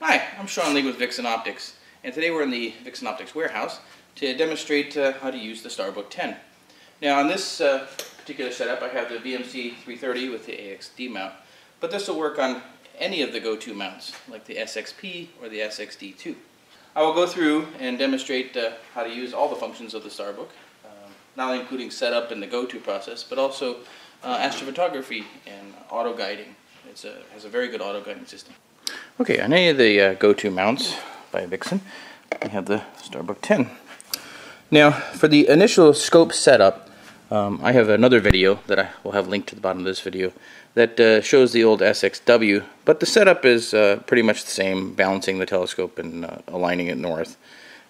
Hi, I'm Sean Lee with Vixen Optics, and today we're in the Vixen Optics warehouse to demonstrate uh, how to use the Starbook 10. Now on this uh, particular setup I have the VMC 330 with the AXD mount, but this will work on any of the go-to mounts, like the SXP or the SXD2. I will go through and demonstrate uh, how to use all the functions of the Starbook, um, not only including setup and the go-to process, but also uh, astrophotography and auto guiding. It has a very good auto guiding system. Okay, on any of the uh, go-to mounts by Vixen, we have the Starbook 10. Now, for the initial scope setup, um, I have another video that I will have linked to the bottom of this video that uh, shows the old SXW, but the setup is uh, pretty much the same, balancing the telescope and uh, aligning it north.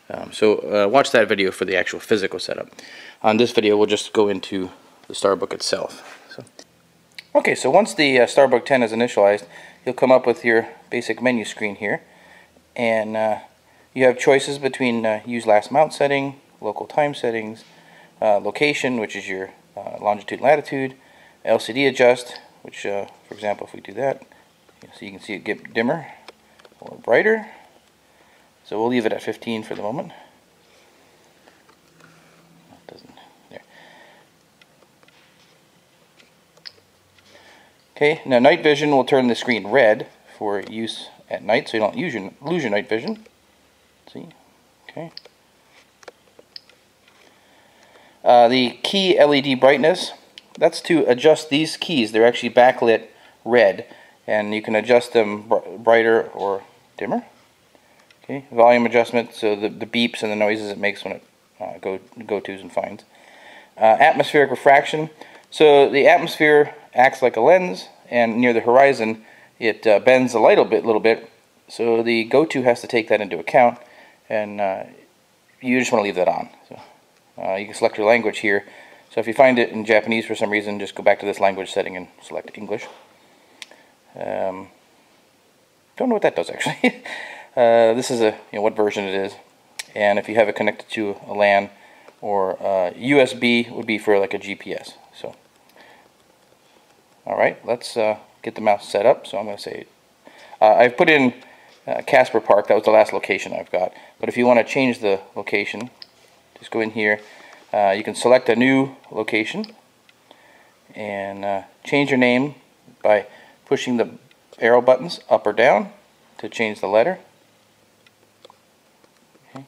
Um, so uh, watch that video for the actual physical setup. On this video, we'll just go into the Starbook itself. So, okay, so once the uh, Starbook 10 is initialized, you'll come up with your basic menu screen here, and uh, you have choices between use last mount setting, local time settings, location, which is your longitude latitude, LCD adjust, which, uh, for example, if we do that, so you can see it get dimmer or brighter. So we'll leave it at 15 for the moment. Okay, now night vision will turn the screen red for use at night, so you don't use your, lose your night vision. See? Okay. Uh, the key LED brightness that's to adjust these keys. They're actually backlit red, and you can adjust them br brighter or dimmer. Okay, volume adjustment, so the, the beeps and the noises it makes when it uh, go go tos and finds. Uh, atmospheric refraction. So the atmosphere acts like a lens, and near the horizon, it uh, bends a bit, little bit. So the go-to has to take that into account, and uh, you just want to leave that on. So uh, you can select your language here. So if you find it in Japanese for some reason, just go back to this language setting and select English. Um, don't know what that does actually. uh, this is a you know what version it is, and if you have it connected to a LAN or uh, USB would be for like a GPS. So, all right, let's uh, get the mouse set up. So I'm going to say uh, I've put in uh, Casper Park. That was the last location I've got. But if you want to change the location, just go in here uh, you can select a new location and uh, change your name by pushing the arrow buttons up or down to change the letter. Okay.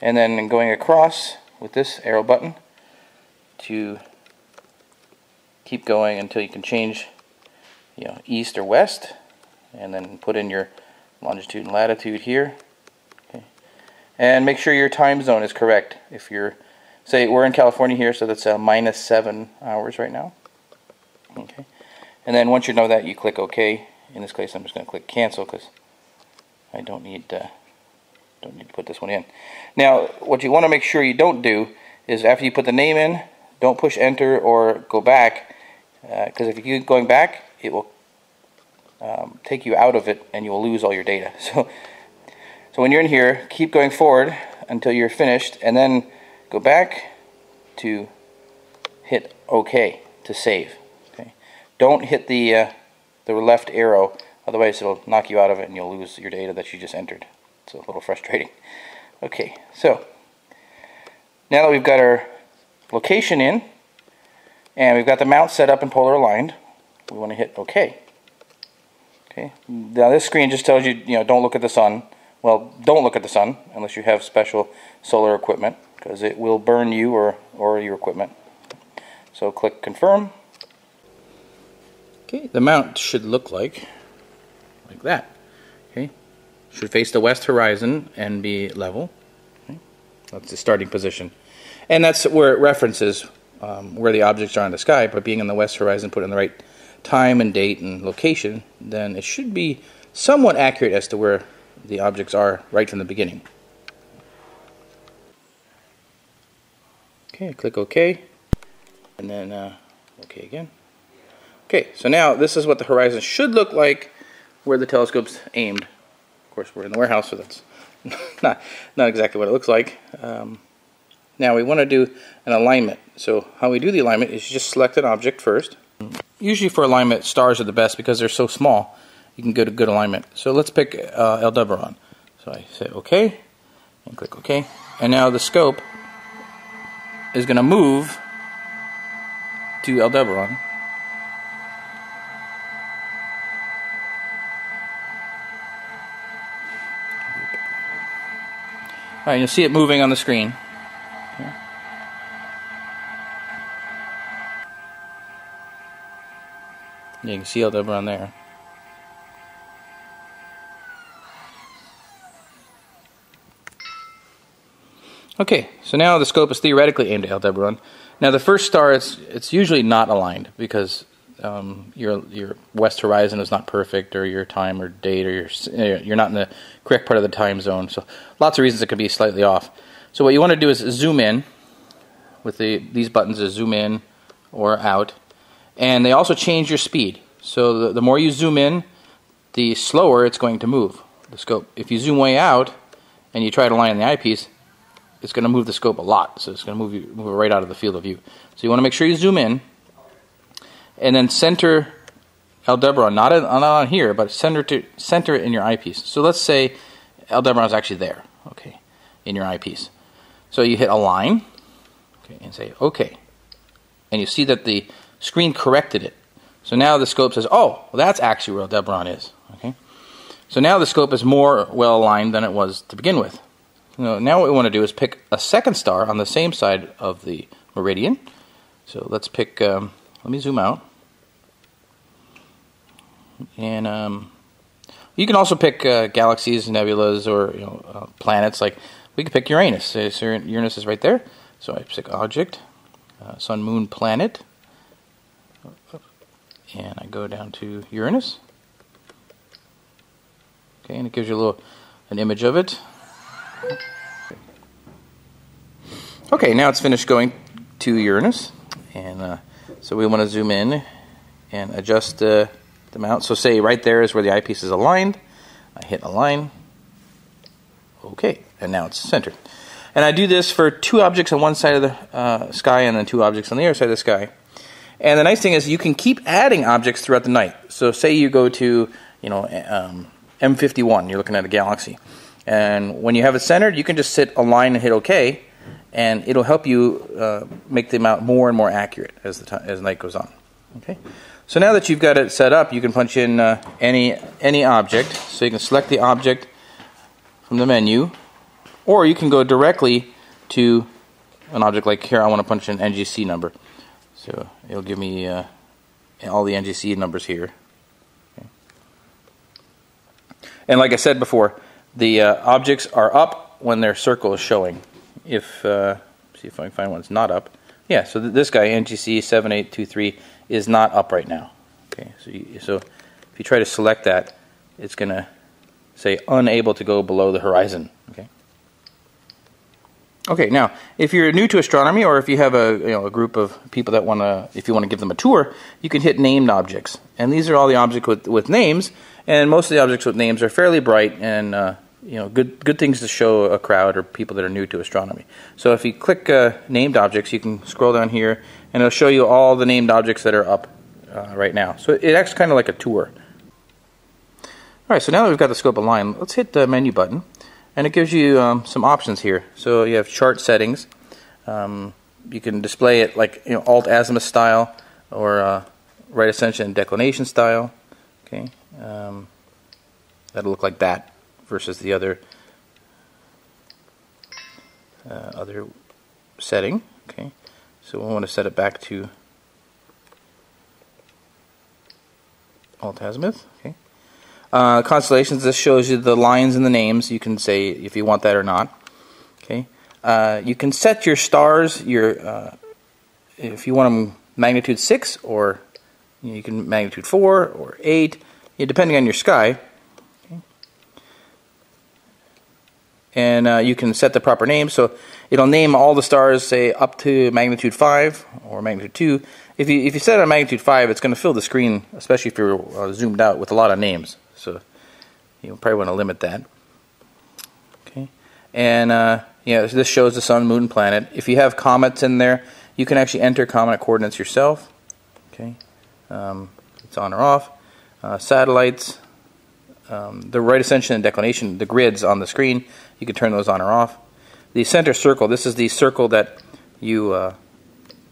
And then going across with this arrow button to keep going until you can change you know, east or west and then put in your longitude and latitude here. Okay. And make sure your time zone is correct. If you're say we're in California here, so that's a minus seven hours right now. Okay, and then once you know that, you click OK. In this case, I'm just going to click Cancel because I don't need uh, don't need to put this one in. Now, what you want to make sure you don't do is after you put the name in, don't push Enter or go back because uh, if you keep going back, it will um, take you out of it and you will lose all your data. So, so when you're in here, keep going forward until you're finished, and then Go back to hit OK to save. Okay. Don't hit the, uh, the left arrow, otherwise it'll knock you out of it and you'll lose your data that you just entered. It's a little frustrating. Okay, so now that we've got our location in and we've got the mount set up and polar aligned, we want to hit OK. Okay. Now this screen just tells you, you know, don't look at the sun. Well, don't look at the sun unless you have special solar equipment because it will burn you or, or your equipment. So click confirm. Okay, the mount should look like like that. Okay, should face the west horizon and be level. Okay. That's the starting position, and that's where it references um, where the objects are in the sky. But being in the west horizon, put in the right time and date and location, then it should be somewhat accurate as to where the objects are right from the beginning. Okay, click OK, and then uh, OK again. Okay, so now this is what the horizon should look like where the telescope's aimed. Of course, we're in the warehouse, so that's not, not exactly what it looks like. Um, now we want to do an alignment. So how we do the alignment is just select an object first. Usually for alignment, stars are the best because they're so small you can go to good alignment. So let's pick uh, Aldebaran. So I say OK, and click OK. And now the scope is going to move to Aldebaran. All right, you'll see it moving on the screen. You can see Aldebaran there. Okay, so now the scope is theoretically aimed at Aldebaran. Now the first star, it's, it's usually not aligned because um, your your west horizon is not perfect, or your time or date, or your you're not in the correct part of the time zone. So lots of reasons it could be slightly off. So what you want to do is zoom in with the these buttons is zoom in or out, and they also change your speed. So the, the more you zoom in, the slower it's going to move the scope. If you zoom way out and you try to line the eyepiece, it's going to move the scope a lot. So it's going to move you move it right out of the field of view. So you want to make sure you zoom in and then center Aldebaran, not, not on here, but center to center it in your eyepiece. So let's say Aldebaran is actually there, okay, in your eyepiece. So you hit align, okay, and say okay, and you see that the screen corrected it. So now the scope says, oh, well, that's actually where Aldebaran is, okay. So now the scope is more well aligned than it was to begin with. Now what we want to do is pick a second star on the same side of the meridian. So let's pick. Um, let me zoom out. And um, you can also pick uh, galaxies, nebulas, or you know, uh, planets. Like we could pick Uranus. So Uranus is right there. So I pick object, uh, sun, moon, planet, and I go down to Uranus. Okay, and it gives you a little an image of it. Okay, now it's finished going to Uranus, and uh, so we want to zoom in and adjust uh, the mount. So say right there is where the eyepiece is aligned. I hit align. Okay, and now it's centered. And I do this for two objects on one side of the uh, sky and then two objects on the other side of the sky. And the nice thing is you can keep adding objects throughout the night. So say you go to, you know, um, M51, you're looking at a galaxy. And when you have it centered, you can just sit align and hit OK, and it'll help you uh, make the amount more and more accurate as the time, as night goes on. Okay. So now that you've got it set up, you can punch in uh, any any object. So you can select the object from the menu, or you can go directly to an object like here. I want to punch in NGC number, so it'll give me uh, all the NGC numbers here. And like I said before, the uh, objects are up when their circle is showing. If uh, see if I can find one that's not up. Yeah, so th this guy NGC 7823 is not up right now. Okay, so you, so if you try to select that, it's going to say unable to go below the horizon. Okay. Now if you're new to astronomy, or if you have a you know a group of people that want to, if you want to give them a tour, you can hit named objects, and these are all the objects with with names, and most of the objects with names are fairly bright and uh, you know good good things to show a crowd or people that are new to astronomy. So if you click uh, named objects, you can scroll down here and it'll show you all the named objects that are up uh, right now. So it acts kind of like a tour. All right, so now that we've got the scope aligned, let's hit the menu button, and it gives you um, some options here. So you have chart settings. Um, you can display it like you know alt azimuth style or uh, right ascension and declination style. Okay, um, that'll look like that versus the other uh, other setting. Okay. So we want to set it back to alt azimuth. Okay. Uh, constellations. This shows you the lines and the names. You can say if you want that or not. Okay. Uh, you can set your stars. Your uh, if you want them magnitude six or you, can magnitude four or eight, depending on your sky. and uh, you can set the proper name. So it'll name all the stars, say up to magnitude 5 or magnitude 2. If you if you set it on magnitude 5, it's going to fill the screen, especially if you're uh, zoomed out, with a lot of names. So you probably want to limit that. Okay, and uh, yeah, this shows the sun, moon, and planet. If you have comets in there, you can actually enter comet coordinates yourself. Okay, um, it's on or off. Uh, satellites, um, the right ascension and declination, the grids on the screen, you can turn those on or off. The center circle, this is the circle that you uh,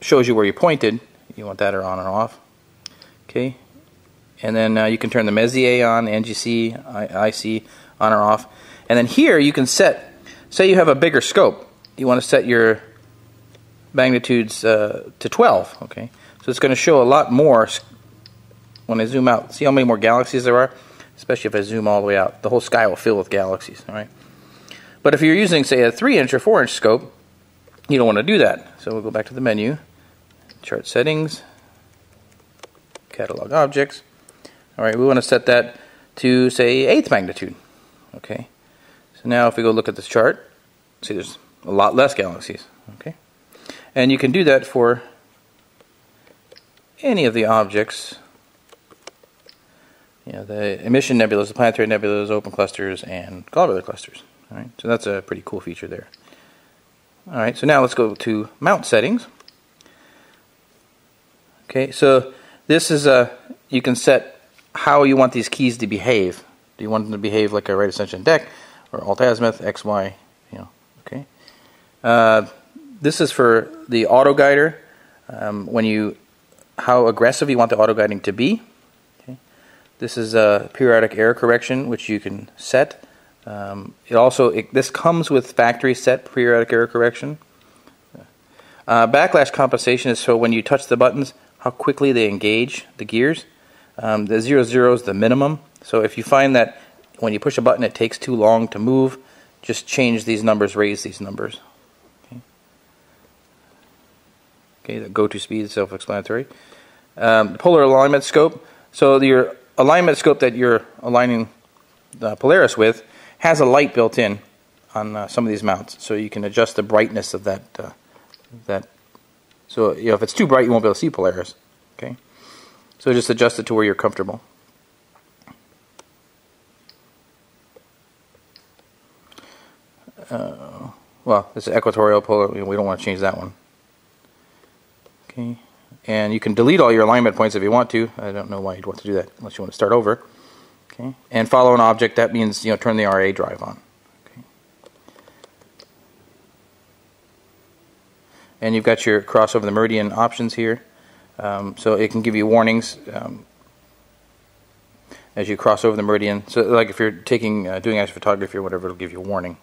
shows you where you pointed. You want that or on or off. Okay, and then uh, you can turn the Messier on, NGC, IC on or off. And then here you can set, say you have a bigger scope. You want to set your magnitudes uh, to 12. Okay, so it's going to show a lot more when I zoom out. See how many more galaxies there are? Especially if I zoom all the way out. The whole sky will fill with galaxies. All right. But if you're using, say, a 3 inch or 4 inch scope, you don't want to do that. So we'll go back to the menu, chart settings, catalog objects. All right, we want to set that to, say, eighth magnitude. Okay. So now if we go look at this chart, see there's a lot less galaxies. Okay. And you can do that for any of the objects. Know, the emission nebulas, the planetary nebulas, open clusters, and globular clusters. All right. So that's a pretty cool feature there. All right. So now let's go to mount settings. Okay. So this is a you can set how you want these keys to behave. Do you want them to behave like a right ascension Dec or alt azimuth, X, Y, you know, okay. Uh, this is for the auto guider. Um, when you, how aggressive you want the auto guiding to be. Okay. This is a periodic error correction, which you can set. Um, it also, it, this comes with factory set periodic error correction. Uh, backlash compensation is so when you touch the buttons, how quickly they engage the gears. Um, the zero zero is the minimum. So if you find that when you push a button it takes too long to move, just change these numbers, raise these numbers. Okay, okay the go-to speed is self-explanatory. Um, polar alignment scope. So your alignment scope that you're aligning the Polaris with has a light built in on uh, some of these mounts, so you can adjust the brightness of that. Uh, that. So you know, if it's too bright, you won't be able to see Polaris. Okay. So just adjust it to where you're comfortable. Uh, well, this is equatorial polar. We don't want to change that one. Okay, and you can delete all your alignment points if you want to. I don't know why you'd want to do that unless you want to start over. Okay, and follow an object. That means you know turn the RA drive on. Okay, and you've got your crossover the meridian options here. Um, so it can give you warnings um, as you cross over the meridian. So like if you're taking uh, doing astrophotography or whatever, it'll give you a warning.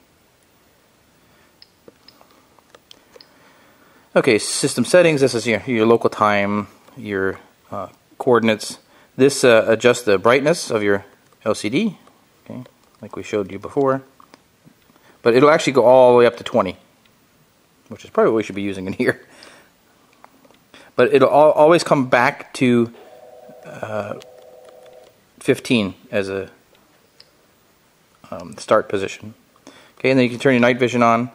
Okay, system settings. This is your, your local time, your uh, coordinates. This uh, adjusts the brightness of your LCD, okay, like we showed you before. But it'll actually go all the way up to 20, which is probably what we should be using in here. But it'll always come back to uh, 15 as a um, start position. Okay, and then you can turn your night vision on.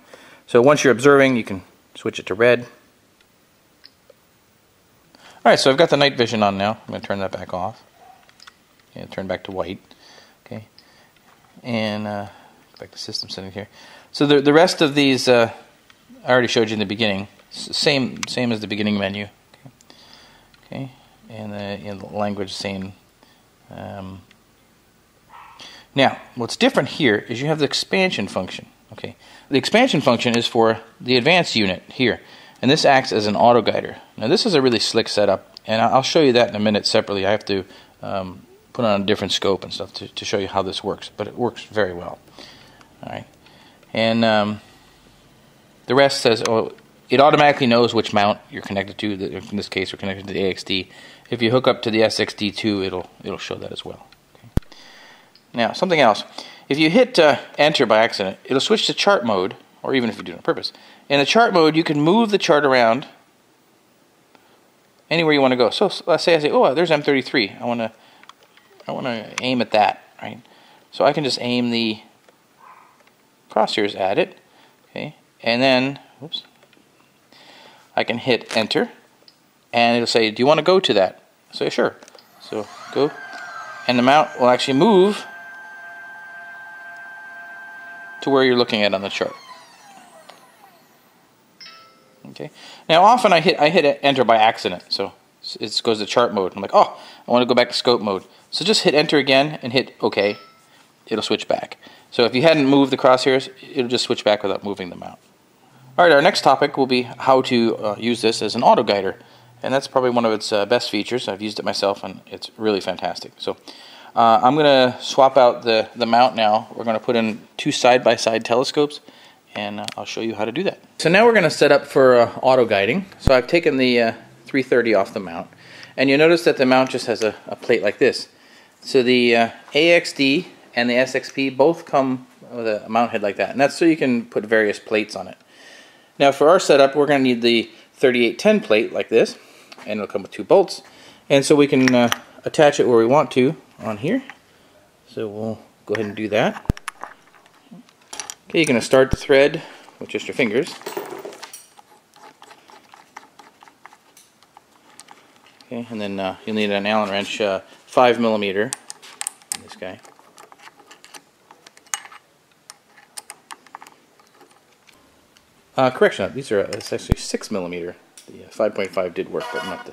So once you're observing, you can switch it to red. Alright, so I've got the night vision on now. I'm going to turn that back off. And turn back to white. Okay, and uh, back to system setting here. So the the rest of these uh, I already showed you in the beginning. Same same as the beginning menu. Okay, and the, in the language same. Um, now, what's different here is you have the expansion function. Okay, the expansion function is for the advanced unit here, and this acts as an auto guider. Now, this is a really slick setup, and I'll show you that in a minute separately. I have to um, put on a different scope and stuff to, to show you how this works, but it works very well. All right, and um, the rest says, oh, it automatically knows which mount you're connected to. In this case, we're connected to the AXD. If you hook up to the SXD2, it'll it'll show that as well. Okay. Now, something else. If you hit uh, enter by accident, it'll switch to chart mode, or even if you do it on purpose. In the chart mode, you can move the chart around anywhere you want to go. So let's say I say, oh, there's M33. I want to I want to aim at that, right? So I can just aim the crosshairs at it, okay, and then, whoops, I can hit enter and it'll say, do you want to go to that? Say sure. So go and the mount will actually move to where you're looking at on the chart. Okay. Now often I hit I hit enter by accident, so it goes to chart mode. I'm like, oh, I want to go back to scope mode. So just hit enter again and hit OK. it'll switch back. So if you hadn't moved the crosshairs, it'll just switch back without moving them out. All right, our next topic will be how to uh, use this as an auto guider. And that's probably one of its uh, best features. I've used it myself and it's really fantastic. So uh, I'm going to swap out the, the mount now. We're going to put in two side-by-side -side telescopes and uh, I'll show you how to do that. So now we're going to set up for uh, auto guiding. So I've taken the uh, 330 off the mount and you notice that the mount just has a, a plate like this. So the AXD and the SXP both come with a mount head like that and that's so you can put various plates on it. Now for our setup we're going to need the 3810 plate like this and it'll come with two bolts. And so we can uh, attach it where we want to on here. So we'll go ahead and do that. Okay you're going to start the thread with just your fingers. Okay and then uh, you'll need an Allen wrench uh, 5 millimeter this guy uh, correction these are it's actually 6 millimeter the 5.5 uh, did work, but not the,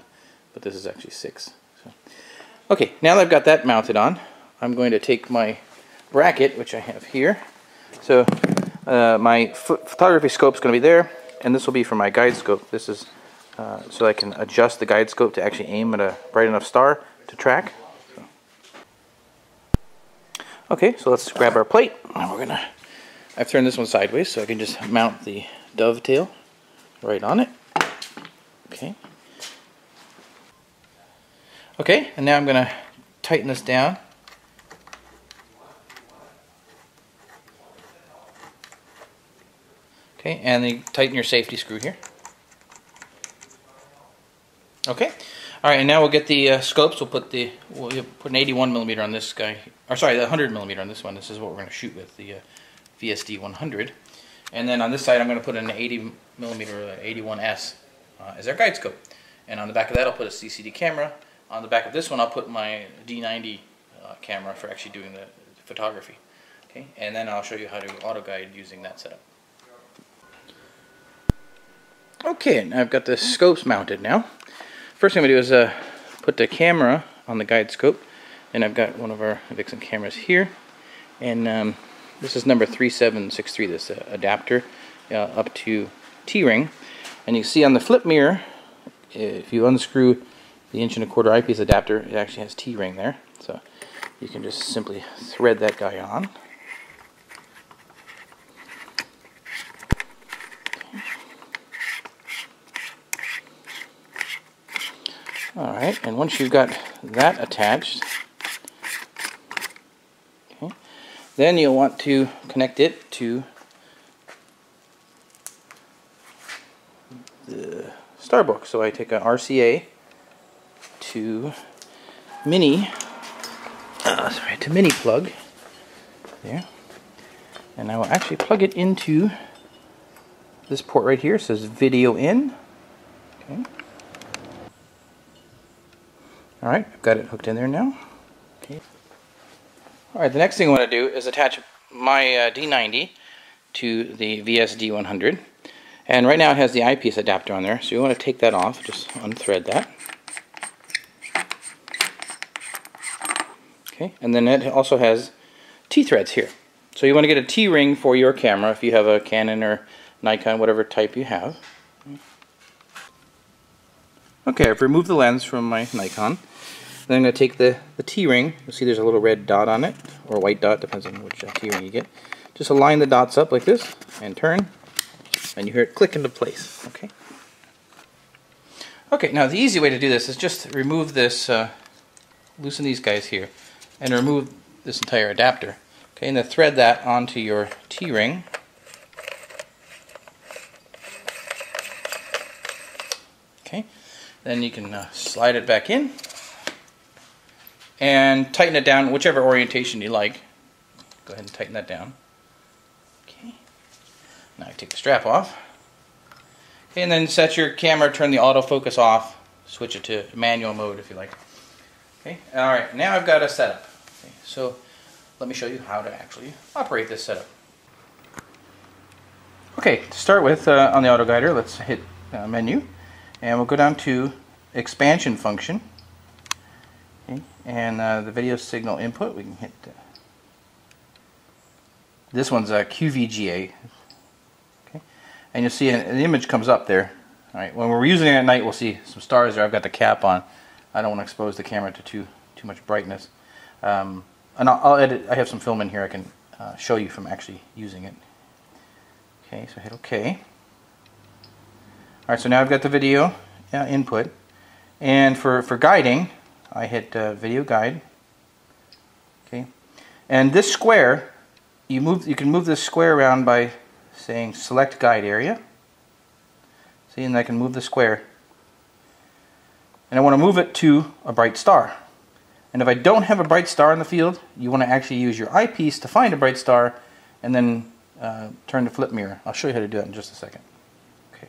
but this is actually six. So. Okay, now that I've got that mounted on, I'm going to take my bracket, which I have here. So uh, my photography scope is going to be there, and this will be for my guide scope. This is uh, so I can adjust the guide scope to actually aim at a bright enough star to track. So. Okay, so let's grab our plate. And we're gonna. I've turned this one sideways so I can just mount the dovetail right on it. Okay. Okay, and now I'm going to tighten this down. Okay, and then tighten your safety screw here. Okay. All right, and now we'll get the uh, scopes. We'll put the we'll put an 81 millimeter on this guy, or sorry, the 100 millimeter on this one. This is what we're going to shoot with the uh, VSD 100. And then on this side, I'm going to put an 80 millimeter uh, 81S uh, as our guide scope. And on the back of that, I'll put a CCD camera. On the back of this one, I'll put my D90 uh, camera for actually doing the photography. Okay, and then I'll show you how to auto guide using that setup. Okay, now I've got the scopes mounted now. First thing I'm going to do is uh, put the camera on the guide scope. And I've got one of our Vixen cameras here. And um, this is number 3763, this uh, adapter uh, up to T-ring. And you see on the flip mirror, if you unscrew the inch and a quarter eyepiece adapter, it actually has T-ring there. So you can just simply thread that guy on. Alright, and once you've got that attached, okay, then you'll want to connect it to the Starbucks. So I take an RCA to mini, uh, sorry, to mini plug there. And I will actually plug it into this port right here. It says video in. Okay. All right, I've got it hooked in there now. Okay. All right, the next thing I want to do is attach my uh, D90 to the VSD 100. And right now it has the eyepiece adapter on there, so you want to take that off, just unthread that. Okay, and then it also has T-threads here. So you want to get a T-ring for your camera if you have a Canon or Nikon, whatever type you have. Okay, I've removed the lens from my Nikon. Then I'm going to take the, the T-ring. You'll see there's a little red dot on it, or white dot, depends on which uh, T-ring you get. Just align the dots up like this, and turn and you hear it click into place. Okay. Okay, now the easy way to do this is just remove this, uh, loosen these guys here, and remove this entire adapter. Okay, and then thread that onto your T-ring. Okay, then you can uh, slide it back in and tighten it down whichever orientation you like. Go ahead and tighten that down. Okay. Now I take the strap off. Okay, and then set your camera, turn the autofocus off, switch it to manual mode if you like. Okay, alright, now I've got a setup. Okay, so let me show you how to actually operate this setup. Okay, to start with, uh, on the auto guider, let's hit uh, menu, and we'll go down to expansion function. Okay, and uh, the video signal input, we can hit uh, This one's a QVGA. Okay, and you'll see an, an image comes up there. All right, when we're using it at night, we'll see some stars there. I've got the cap on. I don't want to expose the camera to too too much brightness. Um, and I'll, I'll, edit. I have some film in here I can uh, show you from actually using it. Okay, so hit OK. All right, so now I've got the video uh, input, and for for guiding, I hit uh, Video Guide. Okay, and this square, you move. You can move this square around by saying Select Guide Area. See, and I can move the square. And I want to move it to a bright star. And if I don't have a bright star in the field, you want to actually use your eyepiece to find a bright star and then uh, turn the flip mirror. I'll show you how to do that in just a second. Okay.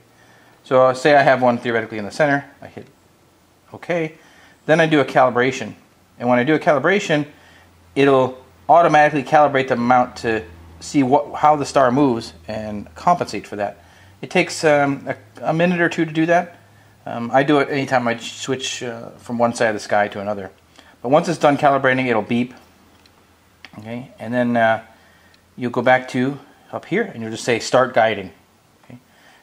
So uh, say I have one theoretically in the center. I hit OK. Then I do a calibration. And when I do a calibration, it'll automatically calibrate the mount to see what, how the star moves and compensate for that. It takes um, a, a, minute or two to do that. Um, I do it anytime I switch uh, from one side of the sky to another. But once it's done calibrating, it'll beep. Okay, and then uh, you'll go back to up here and you'll just say start guiding. Okay,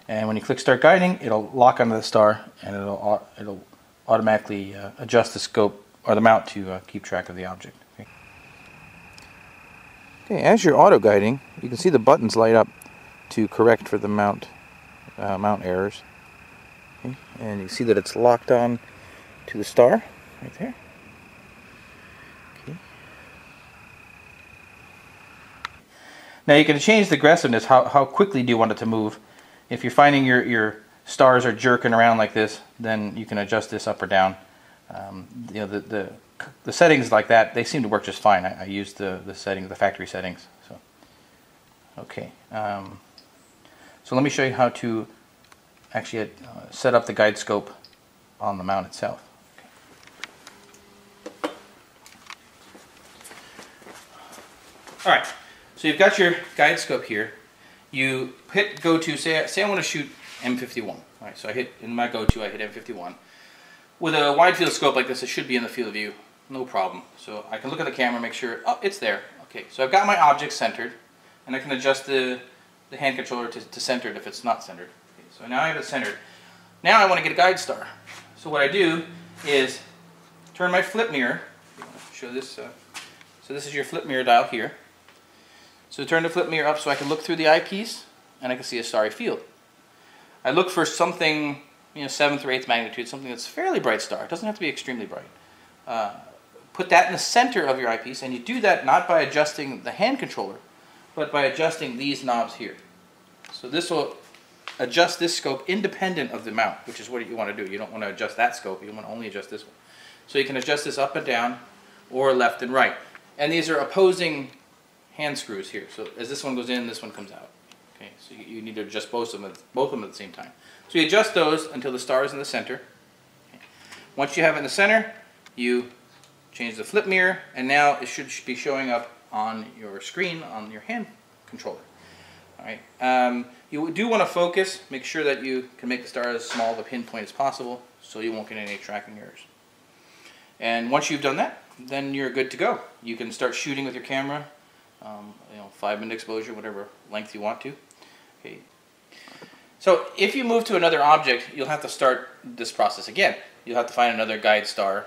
and when you click start guiding, it'll lock onto the star and it'll it'll automatically uh, adjust the scope or the mount to uh, keep track of the object. Okay. okay, as you're auto guiding, you can see the buttons light up to correct for the mount uh, mount errors. Okay, and you see that it's locked on to the star right there. Now you can change the aggressiveness, how, how quickly do you want it to move. If you're finding your, your stars are jerking around like this, then you can adjust this up or down. Um, you know, the, the, the settings like that, they seem to work just fine. I, I used the, the settings, the factory settings. So, Okay. Um, so let me show you how to actually uh, set up the guide scope on the mount itself. Okay. All right. So you've got your guide scope here. You hit go to, say, say I want to shoot M51. All right, so I hit, in my go to, I hit M51. With a wide field scope like this, it should be in the field of view, no problem. So I can look at the camera, make sure, oh, it's there. Okay, so I've got my object centered, and I can adjust the, the hand controller to, to centered if it's not centered. Okay, so now I have it centered. Now I want to get a guide star. So what I do is turn my flip mirror, show this, uh, so this is your flip mirror dial here. So turn the flip mirror up so I can look through the eyepiece and I can see a starry field. I look for something, you know, seventh or eighth magnitude, something that's fairly bright star. It doesn't have to be extremely bright. Uh, put that in the center of your eyepiece, and you do that not by adjusting the hand controller, but by adjusting these knobs here. So this will adjust this scope independent of the mount, which is what you want to do. You don't want to adjust that scope, you want to only adjust this one. So you can adjust this up and down, or left and right. And these are opposing hand screws here. So as this one goes in, this one comes out. So you, you need to adjust both of them, at, both of them at the same time. So you adjust those until the star is in the center. Okay. Once you have it in the center, you change the flip mirror, and now it should be showing up on your screen on your hand controller. All right. Um, you do want to focus. Make sure that you can make the star as small of a pinpoint as possible, so you won't get any tracking errors. And once you've done that, then you're good to go. You can start shooting with your camera um, you know, five minute exposure, whatever length you want to. Okay. So if you move to another object, you'll have to start this process again. You'll have to find another guide star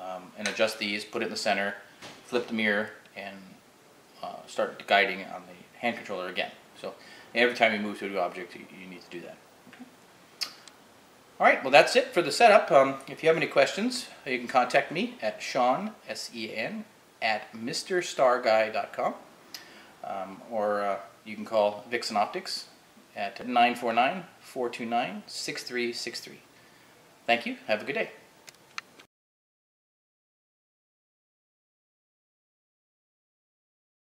um, and adjust these, put it in the center, flip the mirror, and uh, start guiding on the hand controller again. So every time you move to a new object, you, you need to do that. All right, well that's it for the setup. Um, if you have any questions, you can contact me at Sean, S-E-N, at MrStarGuy.com um, or uh, you can call Vixen Optics at 949 429 6363. Thank you. Have a good day.